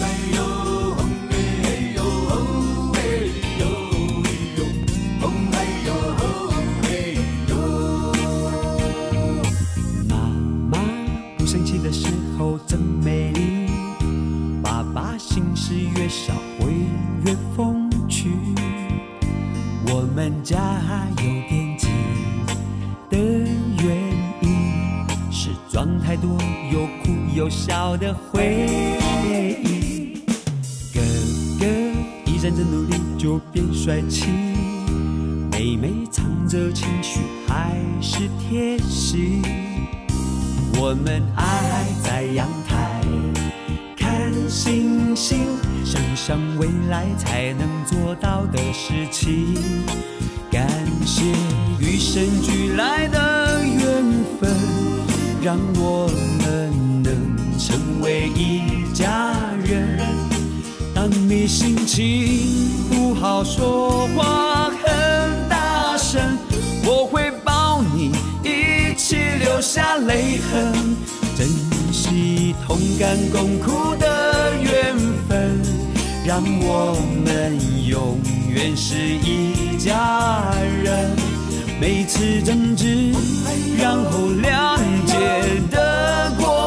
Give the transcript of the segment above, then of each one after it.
哎哟嘿嘿哟嘿哟咿哟嘿哟妈妈不生气的时候真美丽爸爸心事越少会越风趣。我们家有惦记的原因是装太多又哭又笑的回忆努力就变帅气，妹妹藏着情绪还是贴心。我们爱在阳台看星星，想想未来才能做到的事情。感谢与生俱来的缘分，让我们能成为一家人。你心情不好说话很大声我会抱你一起留下泪痕珍惜同甘共苦的缘分让我们永远是一家人。每次争执然后谅解的过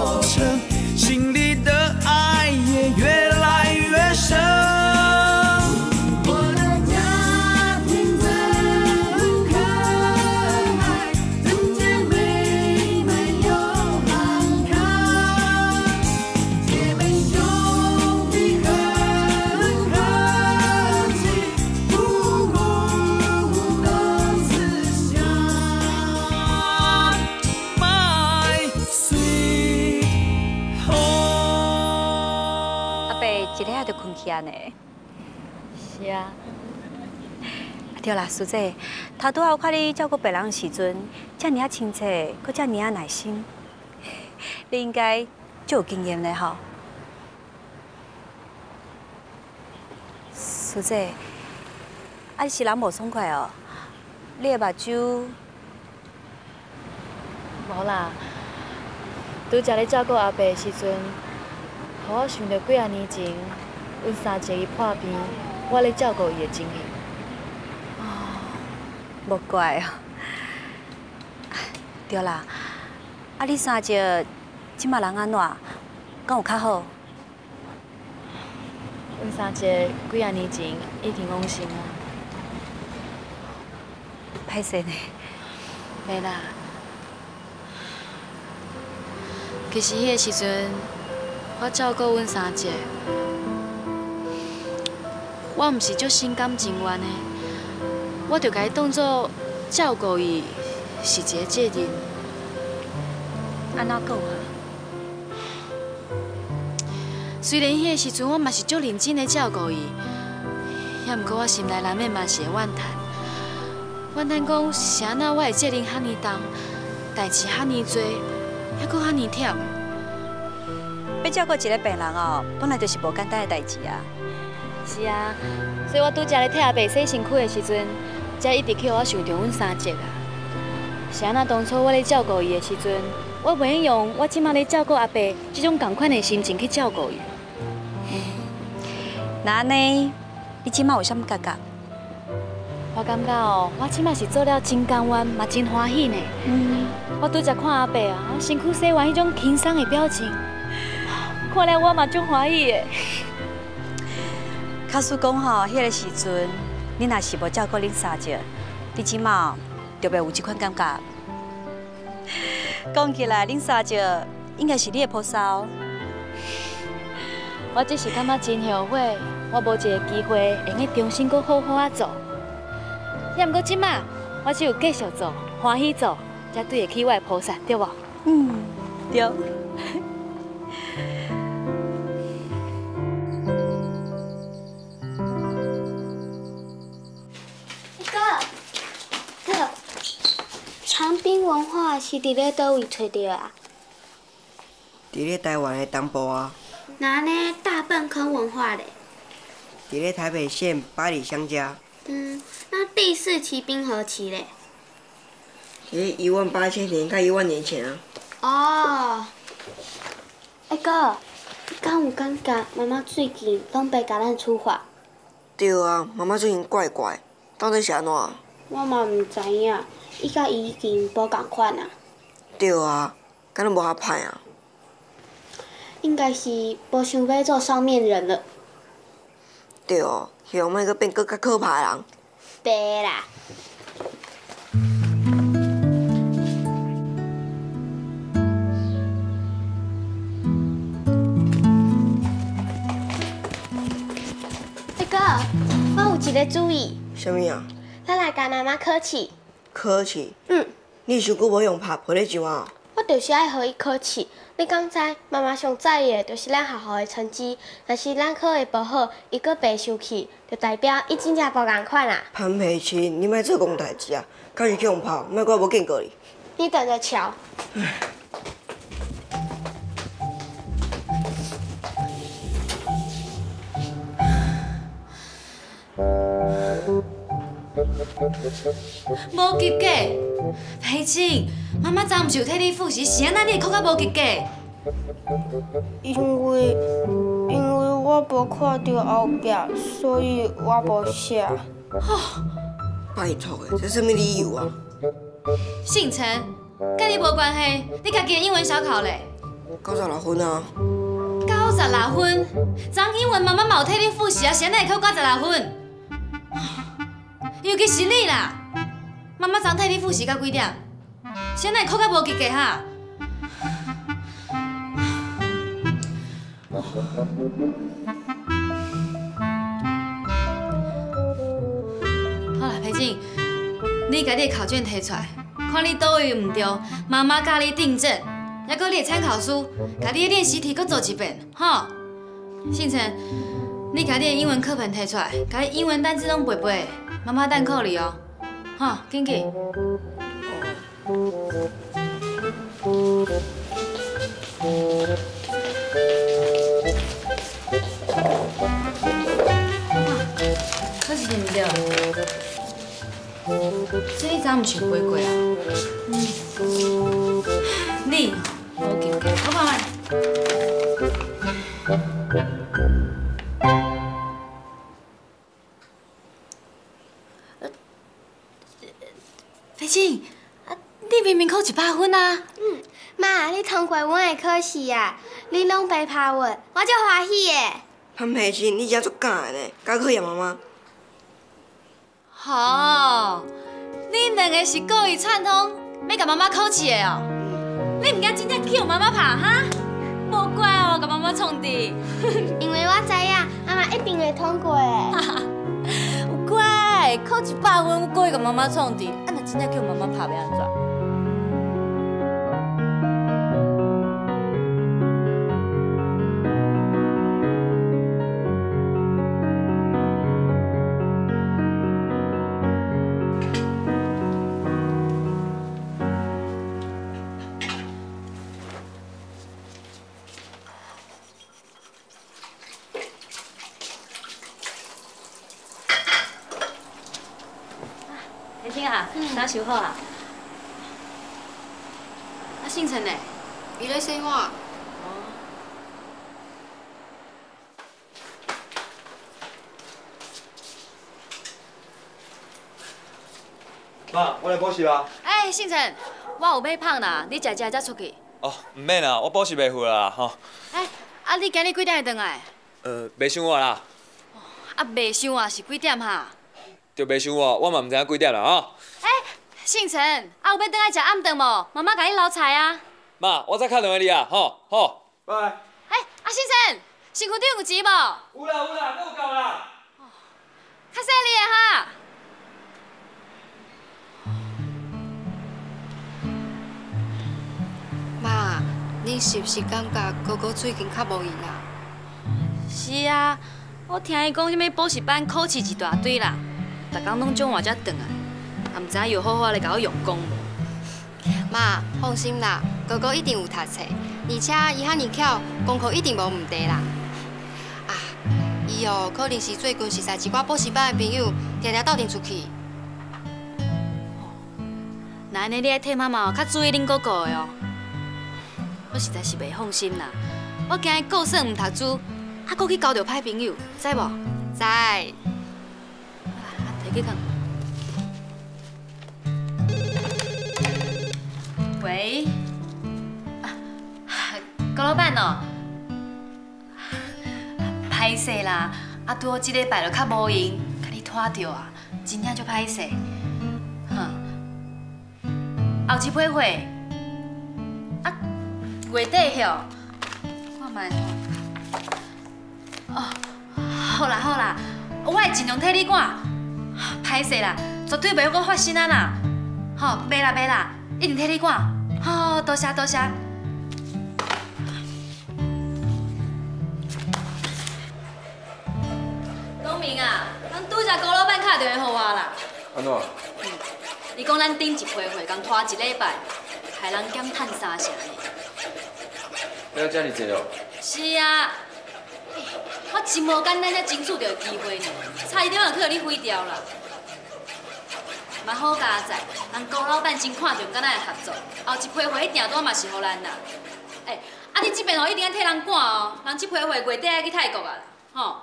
苏姐，头拄好看你照顾别人时阵，这么啊亲切，搁这么啊耐心，你应该就有经验嘞吼。苏姐，啊是人无爽快哦？你的目睭？无啦，拄则咧照顾阿伯时阵，互我想到几啊年前，阮三姐伊破病，我咧照顾伊的情形。无怪哦，对啦，啊，你三姐即马人安怎？敢有较好？阮三姐几啊年前已经往生啊，歹势呢？袂啦，其实迄个时阵，我照顾阮三姐，我毋是足心甘情愿的。我就该当作照顾伊是一个责任，安怎讲啊？虽然迄个时阵我嘛是足认真的照顾伊，也毋过我心内难免嘛是会怨叹，怨叹讲是安那我的责任遐尼重，代志遐尼多，还佫遐尼忝。要照顾一个病人哦，本来就是无简单的代志啊。是啊，所以我拄则咧替阿伯洗身躯的时阵。才一直去我想着阮三姐啊！是安那当初我咧照顾伊的时阵，我袂用用我即马咧照顾阿伯这种同款的心情去照顾伊。那呢，你即马有啥物感觉？我感觉哦，我即马是做了真甘愿，嘛真欢喜呢。嗯，我拄则看阿伯啊，身躯洗完迄种轻松的表情，看来我嘛足欢喜的。卡叔讲吼，迄个时阵。你若是无照顾恁三姐，你即马就袂有这款感觉。讲起来，恁三姐应该是你的菩萨哦。我只是感觉真后悔，我无一个机会会用重新搁好好啊做。也毋过即马，我只有继续做，欢喜做，才对得起我的菩萨，对无？嗯，对。是伫咧倒位找到啊？伫咧台湾的东部啊。那呢？大粪坑文化咧？伫咧台北县八里乡家。嗯，那第四期冰河期咧？伫一万八千年到一万年前啊。哦。哎哥，你敢有感觉妈妈最近拢袂甲咱处罚？对啊，妈妈最近怪怪，到底是安怎？我嘛毋知影，伊甲伊已经无共款啊。对啊，敢若无遐歹啊？应该是无想要做双面人了。对哦，希望莫阁变更较可怕的人。对啦。大哥，我有一个主意，啥物啊？咱来甲妈妈考试。考试？嗯，你伤久无用拍陪你上啊？我就是爱互伊考试。你敢知妈妈上在意的就是咱学校的成绩，若是咱考的无好，伊阁白生气，就代表伊真正无共款啊。潘佩琪，你莫做戆代志啊！敢是去用拍，莫怪我无见过你。你等着瞧。无及格，培青，妈妈昨毋是有替你复习，是安那你会考较无及格？因为因为我无看到后壁，所以我无写。拜托的，这什么理由啊？姓陈，甲你无关系，你家己的英文小考嘞，九十六分啊！九十六分，昨英文妈妈嘛有替你复习啊，是安那会考九十六分？尤其是你啦，妈妈昨替你复习到几点？现在考较无及格哈？好啦，培静，你家己的考卷摕出来，看你倒位毋对，妈妈教你订正，还搁你的参考书，家己的练习题搁做一遍，吼。信成，你家己的英文课本摕出来，家己英文单词拢背背，妈妈等考你哦，吼，紧去。可是对毋对？这你昨毋是有背过啊？嗯，你无及格，我看看。一百分啊！嗯，妈，你通过阮的考试啊，你拢白拍我，我足欢喜的。潘培清，你真足敢的呢，敢考验妈妈？好，恁两个是故意串通，要甲妈妈考试的哦。你毋敢真正去互妈妈拍哈？无怪哦，甲妈妈创治。因为我知影，妈妈一定会通过的。有怪，考一百分，我故意甲妈妈创治，啊，若真正叫妈妈拍要安怎？收好啊？啊，姓陈呢？伊咧洗碗。妈，我来补习啦。哎，姓陈，我有买胖啦，你食食再出去。哦，唔免啦，我补习袂赴啦吼。哎，啊，你今日几点会回来？呃，袂想我啦，啊，袂想我，是几点哈？就袂想我，我嘛唔知影几点啦吼。哎，姓陈，啊，有要倒来食暗顿无？妈妈甲你留菜啊。妈，我再敲电话你啊，吼好。拜。哎，啊，姓陈，身躯顶有钱无？有啦有啦，够够啦。较细粒的哈。妈，你是不是感觉哥哥最近较无闲啊？是啊，我听伊讲，什物补习班考试一大堆啦，逐工拢种我才转来，也毋知影有好好来甲我用功无。妈，放心啦，哥哥一定有读册，而且伊遐尼巧，功课一定无问题啦。啊，伊哦，可能是最近是在一寡补习班的朋友，定定斗阵出去。那安尼你爱替妈妈哦较注意恁哥哥的哦。我实在是袂放心啦，我惊伊顾算唔读书，啊，搁去交着歹朋友，知无？知。喂，高老板哦，歹势啦，啊，拄好即礼拜就较无闲，甲你拖着啊，真正足歹势。哼，后一批货，啊，月底哟，我慢看。哦，好啦好啦，我会尽量替你赶。歹势啦，绝对袂搁发生啊啦。吼，袂啦袂啦，一定替你赶。好，多谢多谢。东明啊，咱拄则高老板打电话互我啦。安怎？伊讲咱顶一批货共拖一礼拜，害人减趁三成呢。要遮尔济哦？是啊，欸我真无简单才争取到机会呢，差一点就去互你毁掉啦。嘛好加载，人高老板真看重跟咱的合作，后一批货一定多嘛是互咱啦。诶、啊你这边哦一定要替人赶哦，人这批货月底要去泰国啊，吼。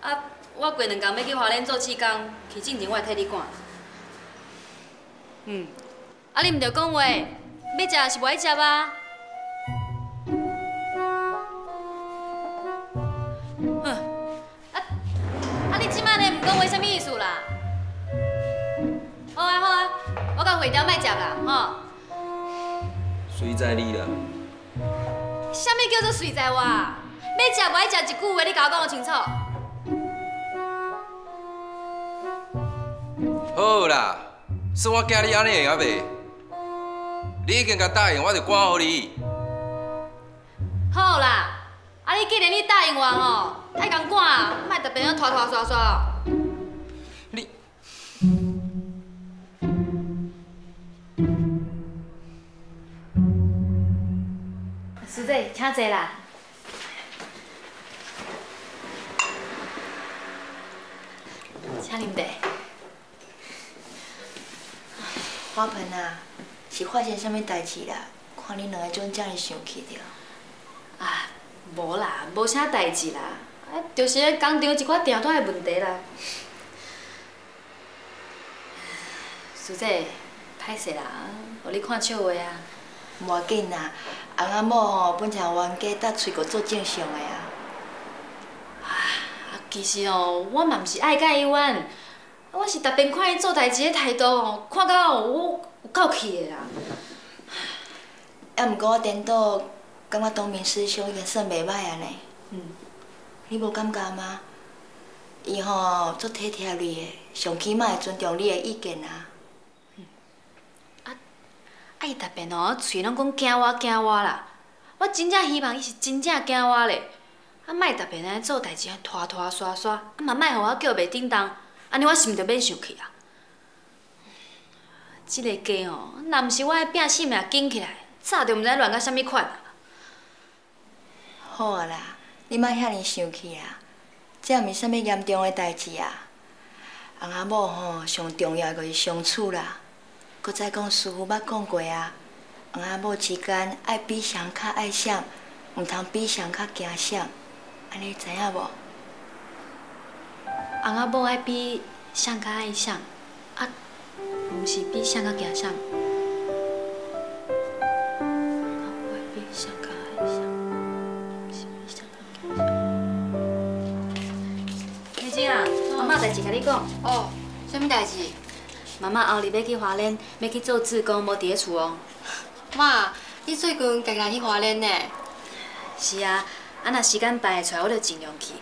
啊，我过两天要去华联做试工，去进前我会替你赶。嗯，啊你毋着讲话，要食是袂食吧？哼，啊啊你即摆呢毋讲话，什么意思啦？好啊好啊，我甲回调卖食啦，吼。随在你啦。什么叫做随在我？要食无爱食一句话，你甲我讲个清楚。好啦，算我惊你安尼会晓袂？你已经甲答应，我就赶好你。好啦，啊你既然你答应我吼，爱共赶，莫特别样拖拖刷刷。师姐，请坐啦。请啉茶。花盆啊，是发生什么代志啦？看恁两个总这样生气着。啊，无啦，无啥代志啦，啊，就是咧工厂一寡订单的问题啦。师姐，歹势啦，互你看笑话啊。无要紧啦，翁仔某吼本来冤家搭喙骨做正常诶啊。啊，其实哦，我嘛毋是爱甲伊冤，我是逐遍看伊做代志诶态度哦，看到我有够气诶啦。啊，毋过我颠倒感觉东明师兄已经算袂歹啊呢。嗯，你无感觉吗？伊吼足体贴你诶，上起码会尊重你诶意见啊。伊逐遍哦，喙拢讲惊我惊我啦，我真正希望伊是真正惊我咧。啊，莫逐遍安尼做代志安拖拖刷刷，啊嘛莫互我叫袂叮当，安尼我是毋着免生气啊。即个家哦，若毋是我诶拼性命紧起来，早就毋知乱到啥物款啊。好啊啦，你莫遐尼生气啊，这毋是啥物严重诶代志啊。翁阿某吼上重要的就是相处啦。搁再讲师傅捌讲过啊，翁仔某之间爱比谁较爱谁，毋通比谁较惊谁，安尼知影无？翁仔某爱比谁较爱谁，啊，毋是比谁较惊谁。翁仔某爱比谁较爱谁，毋是比谁较惊谁。美晶啊，妈妈代志甲你讲。哦，什么代志？妈妈后日要去华联，要去做志工，无伫咧厝哦。妈，你最近家家去华联呢？是啊，啊若时间排会出来，我就尽量去。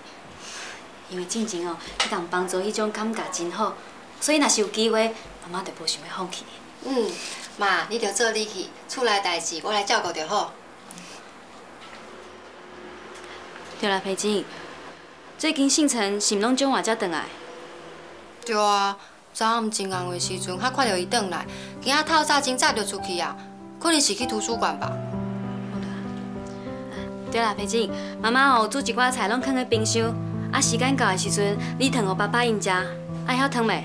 因为进前哦，迄种帮助迄种感觉真好，所以若是有机会，妈妈就无想要放弃。嗯，妈，你著做你去，厝内代志我来照顾就好。对啦，裴静，最近姓陈是毋拢种外才转来？对啊，昨暗真红的时阵，还看到伊转来，今仔透早真早就出去啊，可能是去图书馆吧。对啦，佩静，妈妈哦煮一寡菜拢放喺冰箱，啊时间到的时阵，你烫互爸爸因食，爱晓烫袂？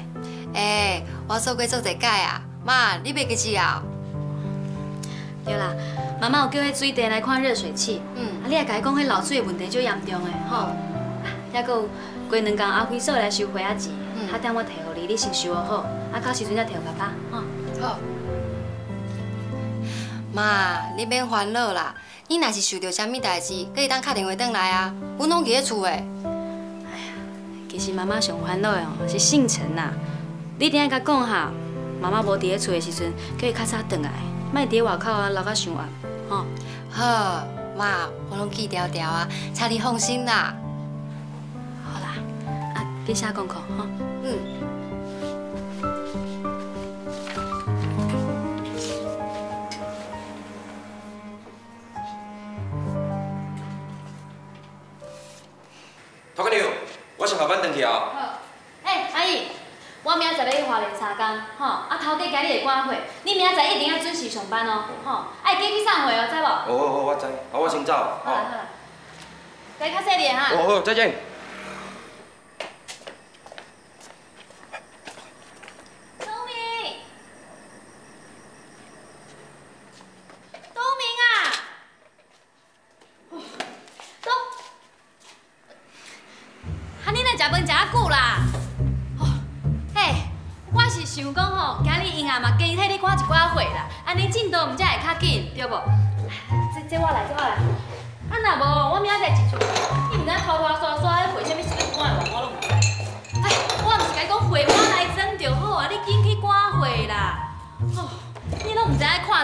诶、我做过做一届啊，妈，你袂记住啊？对啦，妈妈有叫迄水电来看热水器。嗯，啊，你也甲伊讲，迄漏水的问题最严重诶，吼。还佫有过两工阿辉嫂来收花仔钱，嗯他等我摕互你，你先收好，啊，到时阵才摕互爸爸，吼。好。妈，你免烦恼啦。你若是想到啥物代志，可以当打电话转来啊。阮拢伫咧厝诶。其实妈妈上烦恼的哦是姓陈呐，你等下甲讲哈，妈妈无伫咧厝的时阵，叫伊较早转来，莫伫外口啊留到伤晚，吼。好，妈，我拢记条条啊，请你放心啦。好啦，啊，去写功课吼。嗯。头家娘，我上下班回去啊。好，哎，阿姨，我明仔载要去花莲三工，吼，啊头家今日会赶会，你明仔载一定要准时上班哦，吼，爱记去送货哦，知无？好好好，我知，啊我先走。好啦好啦，该较细点哈。哦好，再见。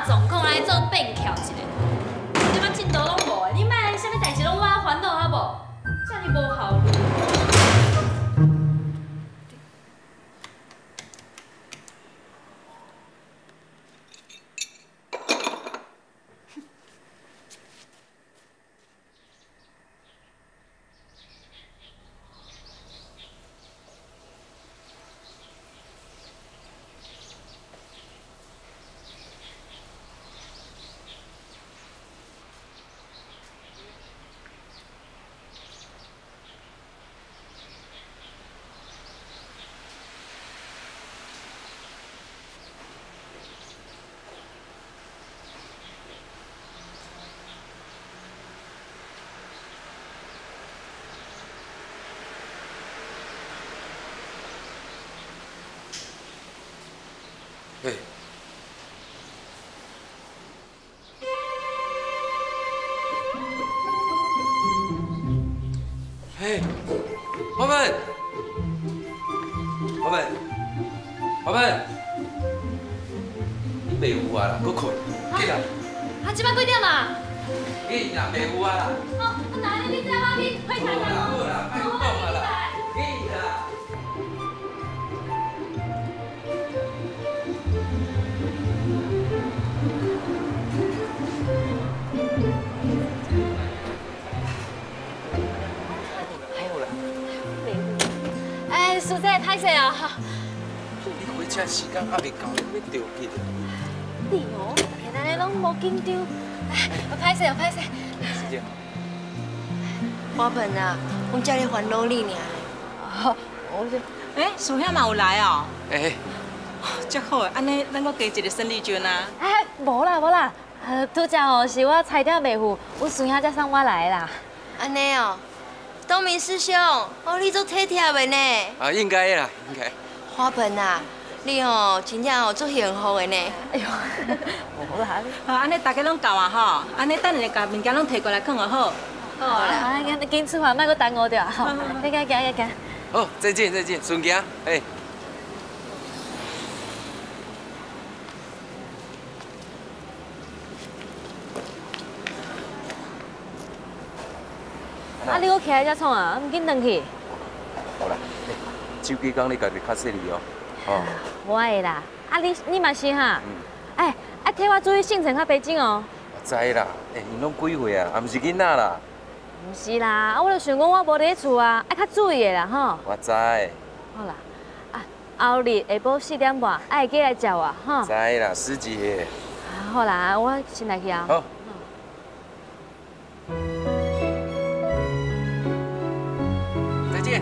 总共来做变巧一个，时间还未到，你要着急的。你哦，现在拢无紧张。哎，我歹势，我歹势。时间。花盆啊，阮遮咧烦恼你尔。哦，我是，哎，苏兄嘛有来哦，哎，真好诶，安尼咱搁加一个胜利券啊。哎，无啦无啦，呃，拄则哦是我菜点袂赴，我孙兄才送我来啦。安尼哦，东明师兄，哦，你做体贴的呢。啊，应该的啦，应该。花盆啊，你哦真正哦足幸福的呢。哎呦，无啦。好，安尼大家拢到啊吼，安尼等下甲物件拢摕过来放就好。好啦，啊，紧紧出发，莫搁耽误着。好，行行行行行。好，再见再见，顺行，哎。啊，你搁徛在遮创啊？毋紧转去。好啦，手机讲你家己较细腻哦。哦。我会啦。啊，你你嘛是哈？嗯。哎，啊，替我注意性情较白种哦。我知啦，哎，因拢几岁啊？啊毋是囡仔啦。毋是啦，啊，我就想讲我无伫咧厝啊，爱较注意的啦吼。我知。好啦，啊，后日下晡四点半爱记来叫我吼。知啦，师姐。好啦，我先来去啊。好。再见，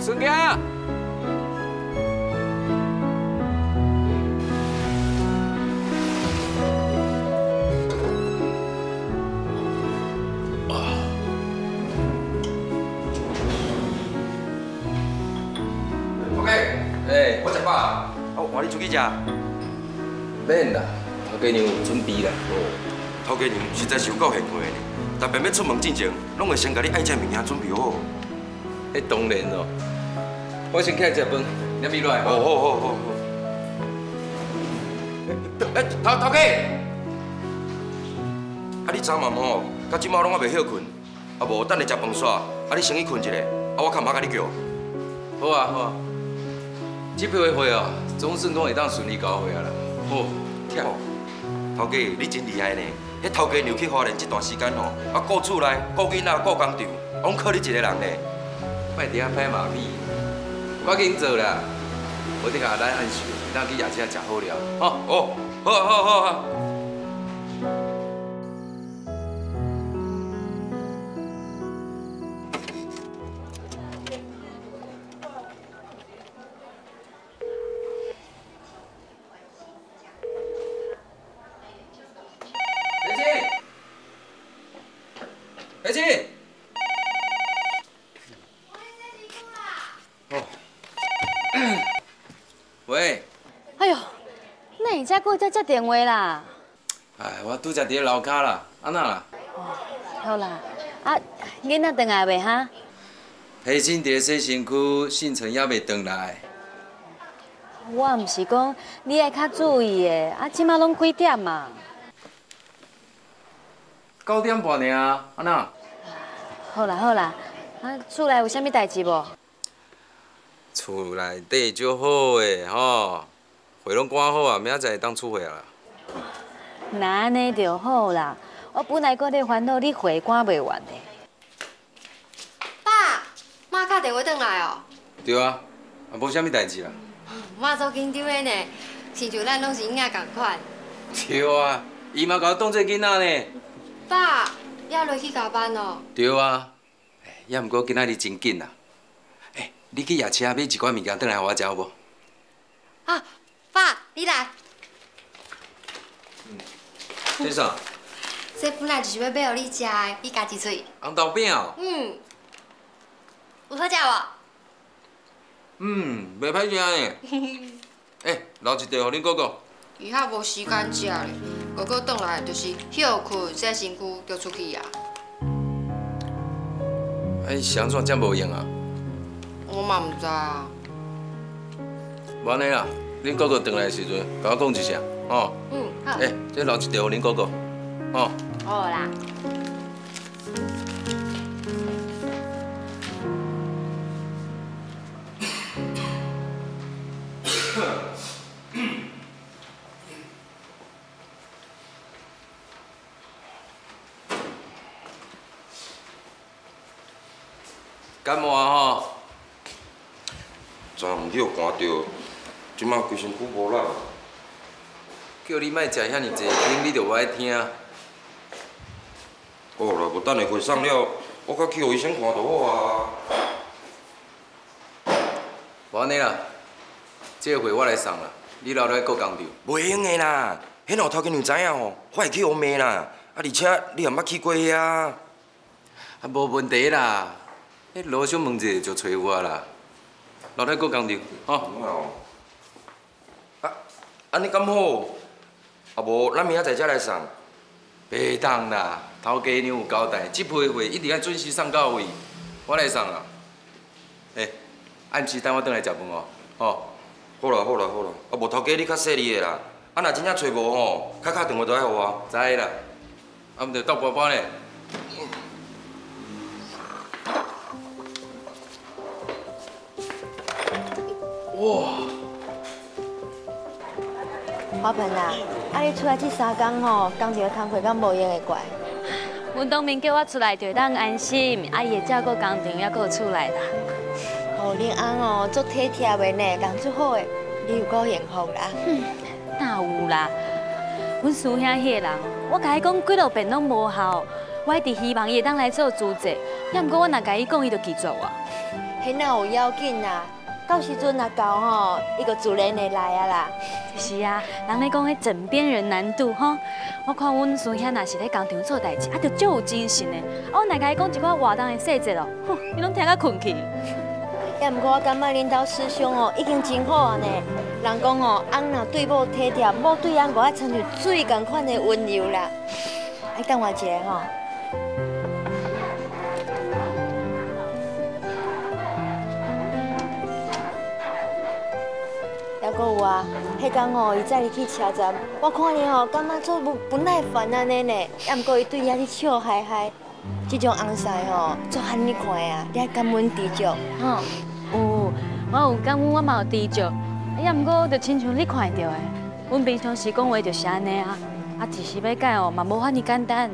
顺行。爸，我你出去食。免啦，头家娘有准备啦。哦，头家娘实在是有够贤惠的，特别要出门之前，拢会先甲你爱食物件准备好。迄当然咯。我先起来食饭，你咪来。哦，好好好好。哎，头头家，啊你昨晚吼，到即马拢还袂休困，啊无等下食饭煞，啊你先去困一下，啊我看妈甲你叫。好啊好啊，这批会会哦，总算讲会当顺利交货啊啦。好，跳。头家，你真厉害呢！迄头家娘去花莲这段时间吼，啊顾厝内、顾囡仔、顾工厂，拢靠你一个人呢。卖伫遐拍马屁，赶紧做啦！我得甲咱按时，咱去夜市食好料。哦哦，好好好啊好才过才接电话啦？哎，我拄则伫咧楼骹啦，安那啦？好啦，啊，囡仔回来未哈？黑青伫咧洗身躯，信存还未回来。我毋是讲你爱较注意的，啊，即马拢几点嘛？九点半尔，安那？好啦好啦，啊，厝内有啥物代志无？厝内底足好诶吼，会拢关好啊，明仔载会当出货啦。那安尼就好啦，我本来搁咧烦恼你回关袂完的。爸，妈打电话转来哦。对啊，啊无啥物代志啦。妈做紧张的呢，亲像咱拢是囡仔共款。对啊，伊嘛甲我当做囡仔呢。爸，你要落去加班哦。对啊，也毋过今仔日真紧啦。诶，你去夜市买一寡物件转来互我食好无？啊，爸，你来。先生？这本来就是要买互你食的，你家己做。红豆饼哦。嗯。有好食无？嗯，袂歹食呢。诶，留一块互恁哥哥。伊遐无时间食咧，哥哥转来就是休困、洗身躯就出去啊。哎，是安怎这无用啊？我嘛毋知啊。无安尼啦，恁哥哥回来的时阵，甲我讲一声，哦。嗯，好。诶，这留一袋互恁哥哥，哦。好啦。感冒啊吼！昨昏去互寒着，即马规身躯无力。叫你莫食遐尼济，听你就无爱听。好啦，无等下会送了，我甲去互医生看就好啊。无安尼啦，这个货我来送啦，你留落顾工厂。袂用的啦，迄两头家娘知影吼，我会去互骂啦。啊，而且你也毋捌去过遐。啊，无问题啦。迄罗小问者就找我啦，留咧顾工厂，吼。啊，安尼咁好，啊无咱明仔载才来送。袂当啦，头家娘有交代，这批货一定要准时送到位，我来送啊。诶，按时等我转来食饭哦，哦。好啦好啦好啦，啊无头家你较细腻的啦，啊若真正找无吼，敲敲电话倒来互我。知啦，啊毋着倒包包咧。哇！花盆啊，啊你出来这三工哦，工地的工课敢无闲会怪？阮东明叫我出来就当安心，阿姨会照顾工厂，还佫有厝内啦。哦，恁翁哦，足体贴的呢，工作好的，你有够幸福啦。哪有啦？阮师兄迄个人，我甲伊讲几落遍拢无效，我一直希望伊会当来做主席，要毋过我若甲伊讲，伊就拒绝我。迄哪有要紧啦？到时阵若到吼，伊个自然会来啊啦。是啊，人咧讲迄枕边人难度吼，我看阮孙兄若是咧工厂做代志，啊，就足有精神的。我若甲伊讲一寡活动的细节咯，哼，伊拢听甲困去。也毋过我感觉恁兜师兄哦，已经真好啊呢。人讲哦，翁若对某体贴，某对翁我爱亲像水共款的温柔啦。哎，等我一下吼。有啊，迄天哦，伊载你去车站，我看你哦，感觉做不不耐烦安尼呢。也毋过伊对遐你笑嗨嗨，这种翁婿哦，做罕你看啊，你还感恩知足，吼。有，我有感恩，我嘛有知足。也毋过就亲像你看到的，阮平常时讲话就是安尼啊，啊，一时要改哦，嘛无遐尼简单。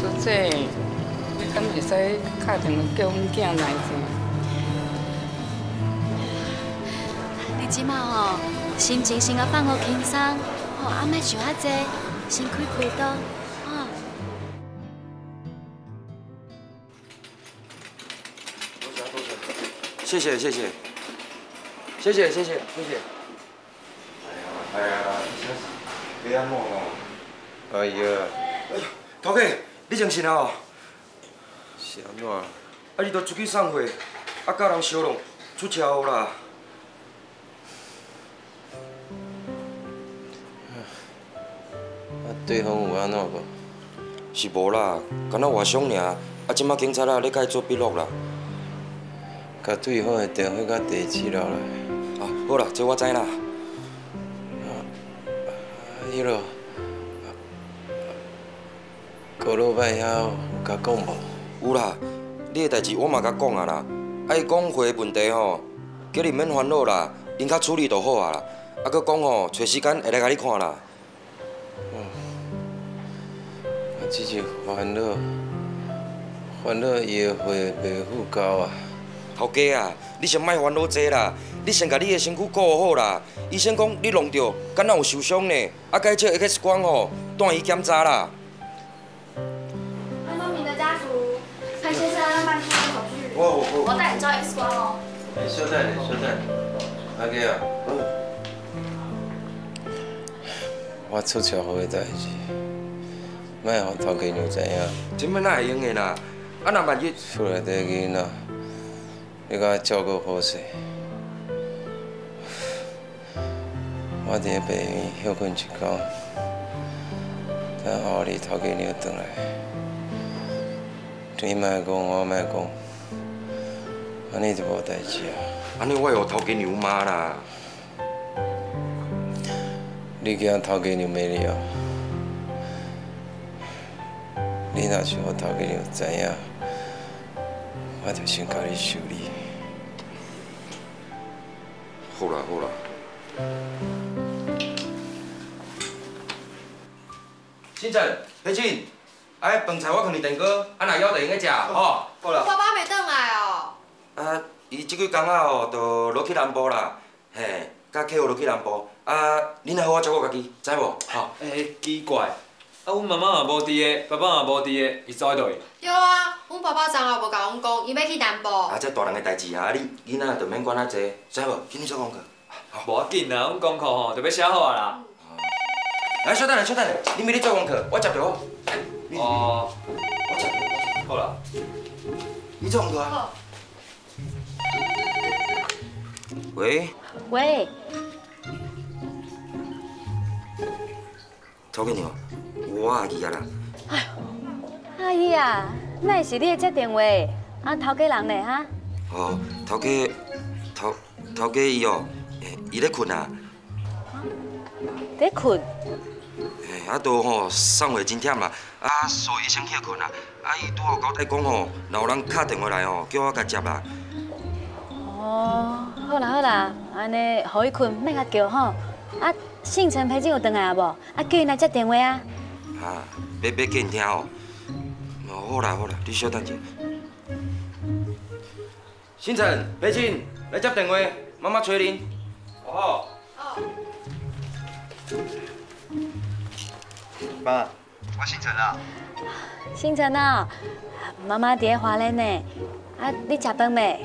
叔仔，你敢会使打电话叫阮囝来者。你即马吼心情先个放好轻松，吼阿莫想遐济，先开开刀，吼。谢谢谢谢，谢谢谢谢谢谢。哎呀哎呀，真是别安莫哦。哎呀，哎呀，头家，你精神啊？是安怎？啊！你都出去送货，啊，甲人相弄出车祸啦！啊，对方有安怎无？是无啦，敢若外伤尔。啊，即马警察啊，咧甲伊做笔录啦。甲对方的电话甲地址留来。啊，好啦，这我知啦。啊，迄落，高老板遐有甲讲无？有啦。你的代志我嘛甲讲啊啦，啊伊讲货问题吼，叫你免烦恼啦，因较处理就好啊啦。啊，佮讲吼，找时间会来甲你看啦。嗯，啊，只是烦恼，烦恼伊的货袂付交啊。头家啊，你先莫烦恼这啦，你先甲你的身躯顾好啦。医生讲你弄着，敢若有受伤呢，啊，该照 X 光吼，带伊检查啦你的家属潘先生。我带你照 X 光哦。你稍等，稍等，阿哥啊，我出车祸的代志，莫让头家娘知影。怎么哪会用的啦？啊，那万一厝内底囡仔，你甲照顾好势。我伫病院休困一天，等后日头家娘回来，你莫讲，我莫讲。安尼就无代志啊！安尼我有头家娘骂啦。你惊头家娘骂你哦？你若是我头家娘知影，我就先甲你修理。好啦好啦。先生，黑青，哎，饭菜我放你电锅，啊，若枵就用个食，吼。好啦。爸爸袂转来哦。啊，伊即几工仔哦，就落去南部啦，嘿，甲客户落去南部。啊，恁来好我照顾家己，知无？好。诶，奇怪，啊，阮妈妈也无伫个，爸爸也无伫个，伊走去倒去？对啊，阮爸爸昨下无甲阮讲，伊要去南部。啊，这大人的代志啊，你囡仔就免管遐济，知无？今日做功课。无要紧啦，阮功课吼就要写好啊啦。哎，稍等下，稍等下，你咪咧做功课，我接着哦。哦，我接着。好啦。你做功课啊？喂。喂。头家娘，我阿姨啊啦。哎呦，阿姨啊，那是你接电话，啊头家人呢哈？哦，头家，头头家伊哦，伊咧困啊。在困。哎，啊都吼送货真忝啦，啊所以先歇困啦。啊伊拄好交代讲吼，若有人敲电话来吼，叫我甲接啦。哦，好啦好啦，安尼互伊困，莫甲叫吼。啊，姓陈陪诊有回来啊无？啊，叫伊来接电话啊。啊，别别叫因听哦。好啦好啦，你稍等者。姓陈陪诊来接电话，妈妈催恁。好。爸，我姓陈啊。姓陈啊，妈妈伫咧花莲呢。啊，你食饭未？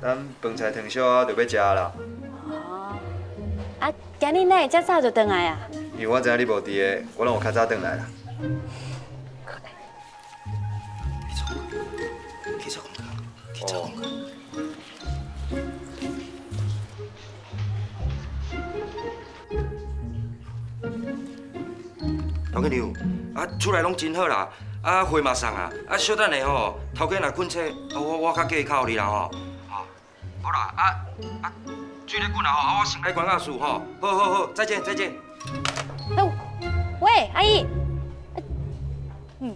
咱饭菜烫烧就要食啦。啊，今日哪会遮早就回来啊？因为我知影你无伫个，我拢有较早回来啦。哦。头家娘，啊，厝内拢真好啦，啊，花嘛送啊，啊，小等下吼，头家若困醒，啊，我我较加靠你啦吼。好啦，啊啊。水咧滚啦！吼，我先来关下事吼。好好好，再见再见。喂，阿姨。嗯。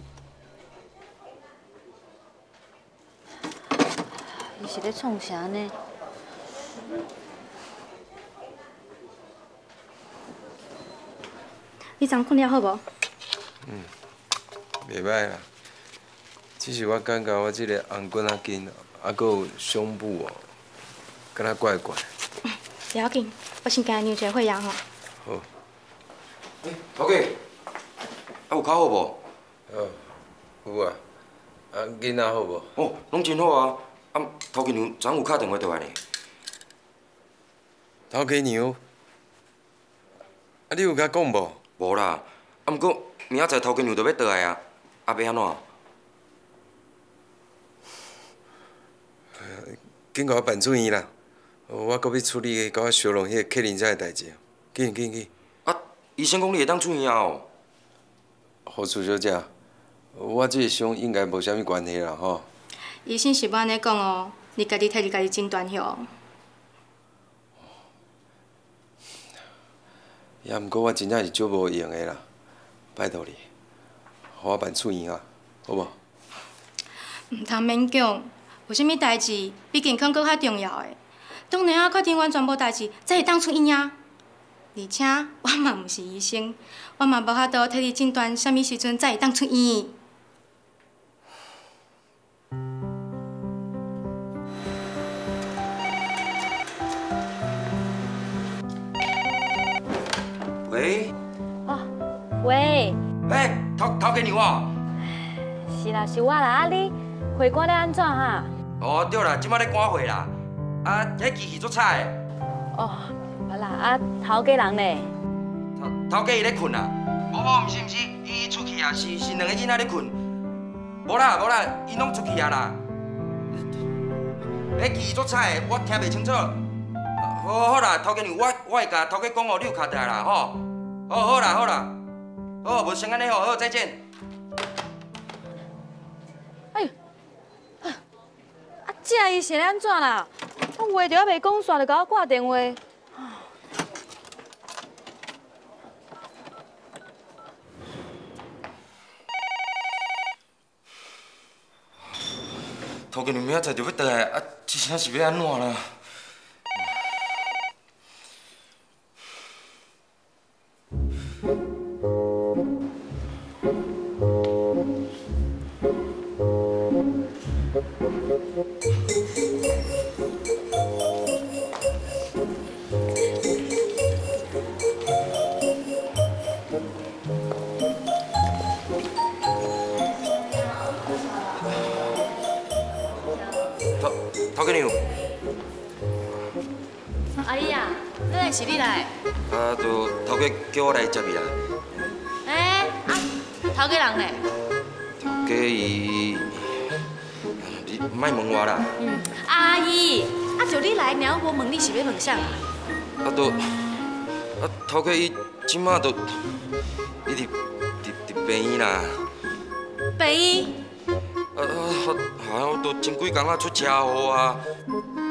你是咧创啥呢？你昨困了好无？嗯，袂歹啦。只是我感觉我这个红棍仔筋，还佫有胸部哦，敢若怪怪。不要紧，我先跟牛姐会养吼。好。哎，头家，啊有较好无？哦，有啊。啊，囡仔好无？哦，拢真好啊。啊，头家娘昨有敲电话倒来呢。头家娘？啊，你有甲讲无？无啦。啊，毋过明仔载头家娘就要倒来啊，啊要安怎？紧甲我办出院啦。我搁要处理甲我小龙迄个客人遮的代志，紧紧紧！啊，医生讲你会当出院啊？哦，何处小姐，我这个伤应该无啥物关系啦吼。医生是要安尼讲哦，你家己替你家己诊断票。也毋过我真正是足无用的啦，拜托你，互我办出院啊，好无？毋通勉强，有啥物代志比健康搁较重要的。当然啊，确定完全部代志，才会当出院啊。而且我嘛毋是医生，我嘛无法度替你诊断啥物时阵才会当出院。喂。哦，喂。哎，头头家娘哦。是啦，是我啦。啊，你会馆咧安怎哈？哦，对啦，即摆咧赶会啦。啊，迄机器做菜的。哦，好啦，啊，头家人呢？头头家伊咧困啊？无无，毋是毋是，伊出去啊，是是两个囡仔咧困。无啦无啦，伊拢出去啊啦。迄机器做菜的，我听袂清楚。好好啦，头家娘，我我会甲头家讲哦，你有卡台啦吼。好好啦好啦，好，无先安尼哦，好再见。哎呦，啊，这伊是安怎啦？我话着还袂讲煞，就甲我挂电话。头家娘明仔载就要倒来，啊，这声是要安怎啦？问你是要问啥啊？啊都，啊头家伊即马都，伊伫伫伫病院啦。病院？啊啊，好像都前几工啊出车祸啊。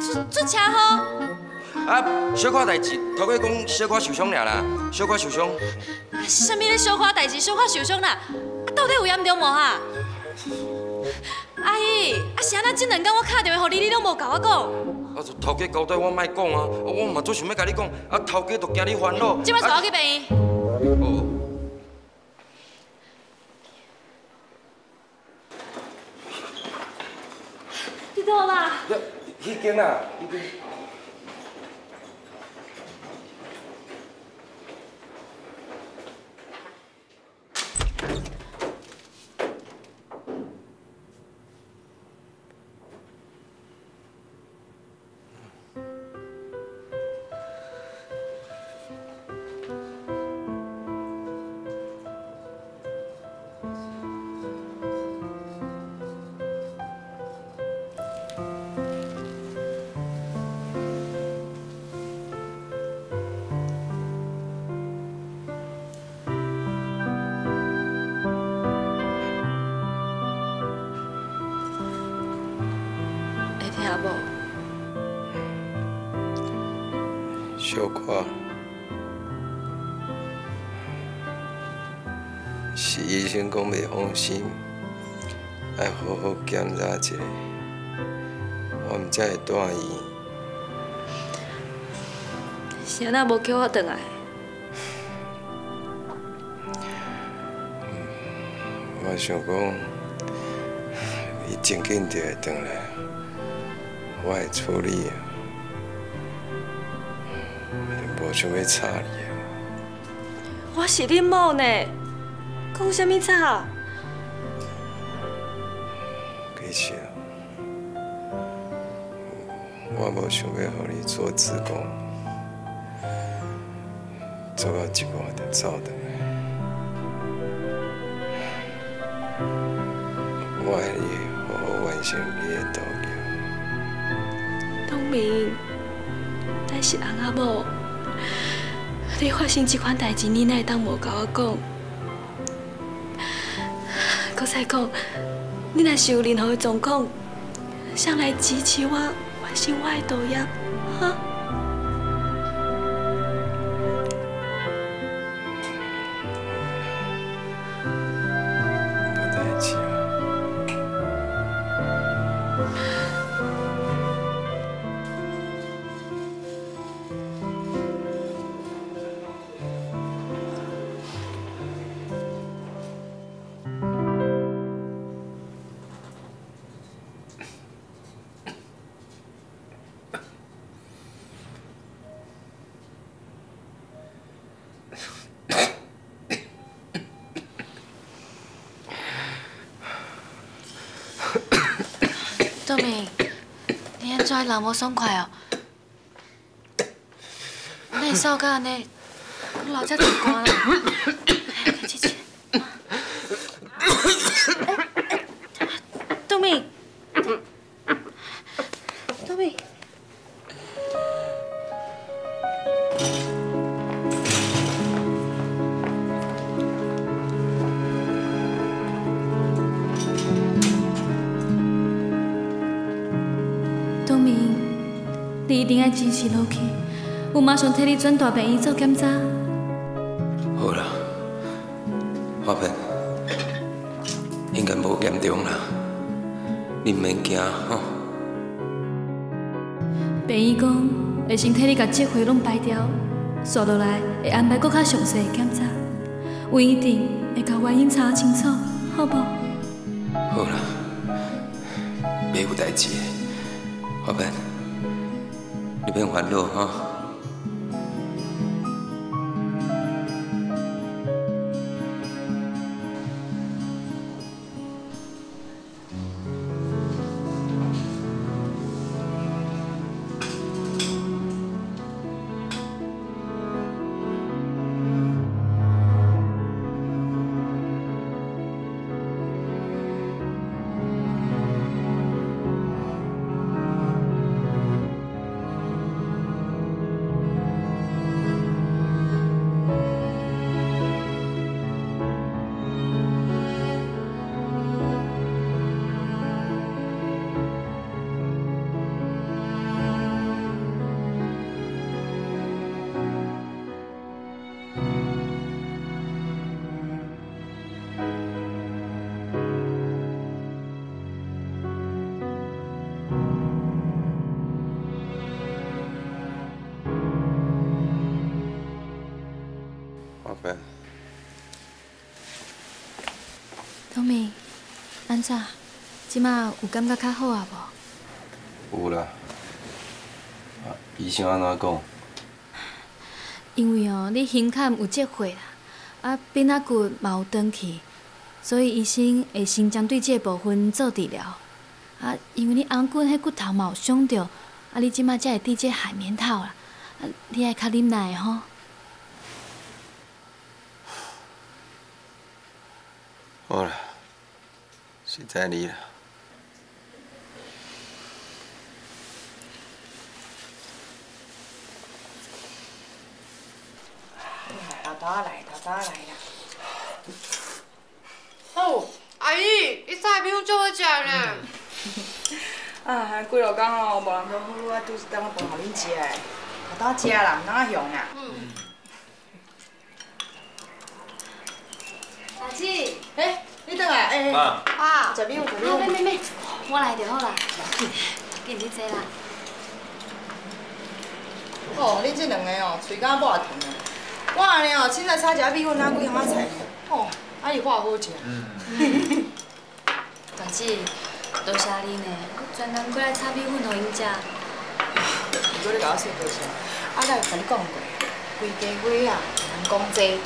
出出车祸？啊，小可代志，头家讲小可受伤尔啦，小可受伤。什么咧小可代志，小可受伤啦？啊，到底有严重无哈？阿姨，啊是安那这两天我打电话给你，你拢无甲我讲。啊，头家交代我莫讲啊，我嘛最想要甲你讲，啊头家都惊你烦恼。即摆带我去病院。哦。你倒啦？迄间啊，迄间。小可，是医生讲袂放心，要好好检查一下，我们才会带伊。是安那无叫我转来？我想讲，伊真紧就会转来，我会处理，想要吵你。我是你某呢，讲什么吵？其实啊，我无想要互你做子宫，做到一半就走的。我爱你好好完成你的道业。东明，咱是翁阿某，你发生这款代志，你哪会当无甲我讲？搁再讲，你若是有任何的状况，想来支持我完成我的道业，哈？你安怎人无爽快哦？哪会扫到安尼？流这大汗啦！一定要坚持落去，我马上替你转大病院做检查。好啦，花盆，应该无严重啦，你免惊吼。病院讲会先替你把积血拢排掉，续落来会安排搁较详细的检查，我一定会把原因查清楚，好不？好啦，袂有代志的，花盆，你免烦恼吼。安怎？即马有感觉较好啊无？有啦。啊，医生安怎讲？因为哦，你胸坎有积血啦，啊，扁仔骨嘛有断去，所以医生会先针对这部分做治疗。啊，因为你红棍迄骨头嘛有伤着，啊，你即马才会滴这海绵套啦，啊，你爱较忍耐吼。好啦，实在你啦。豆豆来，豆豆来啦。哦，阿姨，你菜比我做好食呢。啊，几落工哦，无人做好，我，拄是等我饭互恁食的。豆豆食啦，毋通啊凶啊。大姐，哎，你等下，哎。妈。啊。食米有食米有。没没没，我来就好啦。给你坐啦。哦，恁这两个哦，嘴敢抹疼啊！我安尼哦，凊彩炒一下米粉，哪几项仔菜？哦，阿姨我也好食。嗯。大姐，多谢你呢，专工过来炒米粉互因食。如果你甲我说多谢，啊，我有甲你讲过，规家伙啊，人讲济。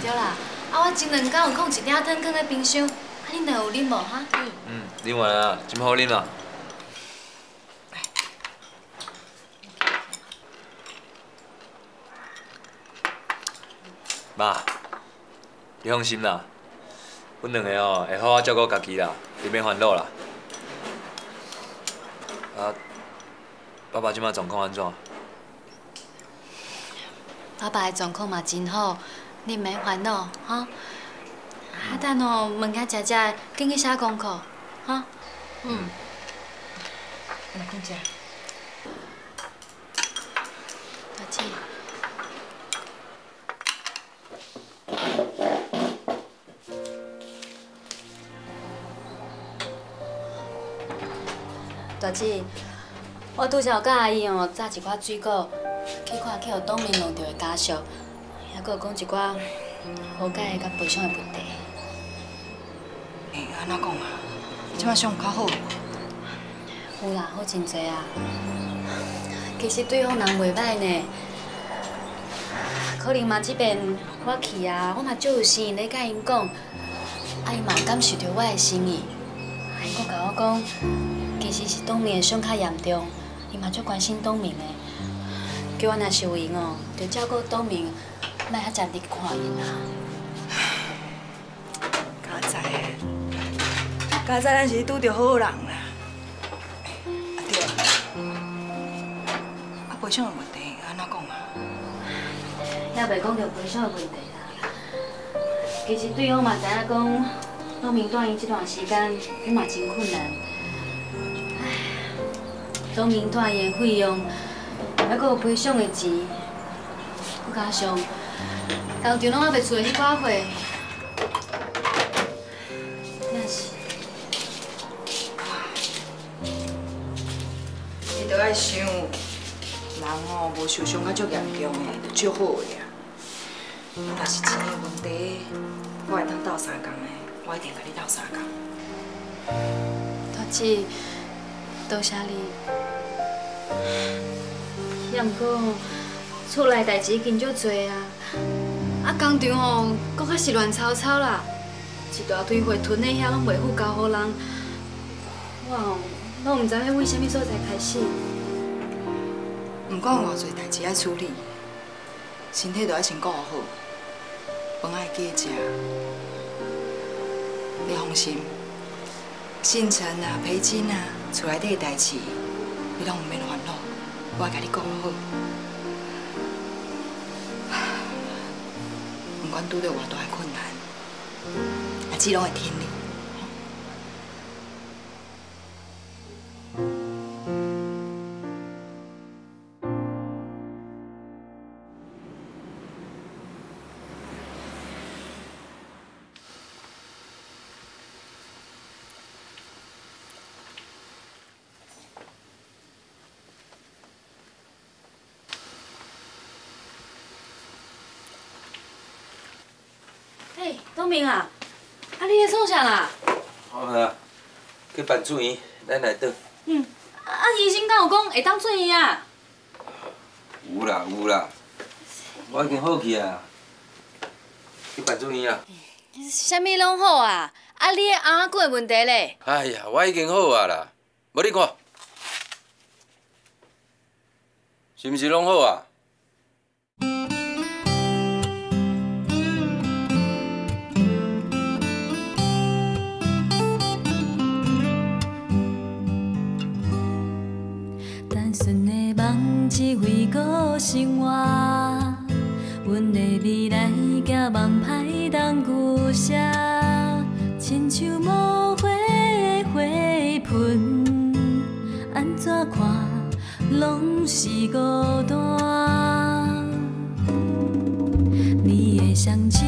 对啦，啊，我前两天有放一鼎汤放在冰箱，啊，恁两有啉无哈？嗯，啉完啊，真好啉啊。妈，你放心啦，阮两个哦会好好照顾家己啦，你免烦恼啦。啊，爸爸即摆状况安怎？爸爸的状况嘛真好，你免烦恼，哈。啊，等哦，物件食食，紧去写功课，哈。嗯。来，快食。大姐。大姐，我拄则有甲阿姨哦炸一寡水果，去看去互东面弄着的家属，还佫有讲一寡好解甲悲伤的问题。哎，安怎讲啊？即摆伤较好有啦，好真济啊。其实对方人袂歹呢，可能嘛即边我去啊，我嘛足有心意咧甲因讲，啊伊嘛感受着我的心意，啊伊佫甲我讲。其实是东明的伤较严重，伊嘛足关心东明的，叫我若是有闲哦，就照顾东明，莫遐常日看因啊。家在，家在咱是拄着好人啦。啊对啊，啊赔偿的问题安怎讲啊？讲着赔偿的问题啦。其实对方嘛知影讲，东明住院这段时间，伊嘛真困难。东明住院费用，还佫有赔偿的钱，加上工厂拢还袂出迄寡货，也是。你着爱想，人哦无受伤较足严重诶，就足好诶啊。若是钱的问题，我会当斗相共诶，我一定甲你斗相共。大姐，多谢你。也毋过，厝内代志已经足多啊，啊工厂吼，搁较是乱糟糟啦，一大堆货囤咧遐，拢袂付交互人。我吼，拢毋知影为虾米所在开始。毋管有偌侪代志爱处理，身体都要先顾好，饭爱加食。你放心，新陈啊、培金啊，厝内底的代志。你拢毋免烦恼，我甲你讲好。不管拄到偌大困难，阿姊拢会挺你。东明啊，啊你在创啥啦？好啊，去办住院，咱来倒。嗯，啊医生敢有讲会当住院啊？有啦有啦，我已经好去啊。去办住院啊。啥物拢好啊，啊你的阿骨的问题咧？哎呀，我已经好啊啦，无你看，是毋是拢好啊？梦一回顾生活，阮的未来甲梦歹当预设，亲像无花的花盆，安怎看拢是孤单。你的双手